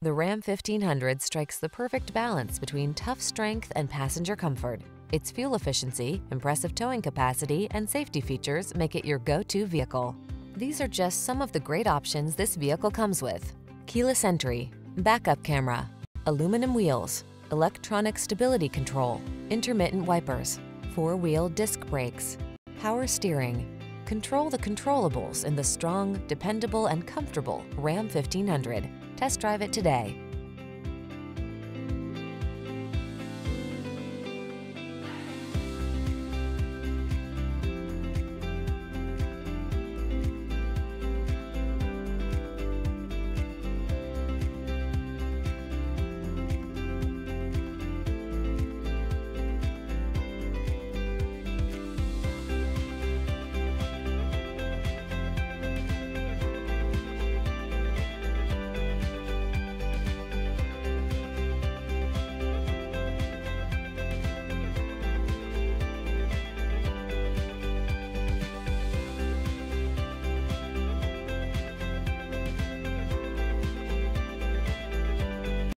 The Ram 1500 strikes the perfect balance between tough strength and passenger comfort. Its fuel efficiency, impressive towing capacity, and safety features make it your go-to vehicle. These are just some of the great options this vehicle comes with. Keyless entry, backup camera, aluminum wheels, electronic stability control, intermittent wipers, four-wheel disc brakes, power steering. Control the controllables in the strong, dependable, and comfortable Ram 1500. Test drive it today.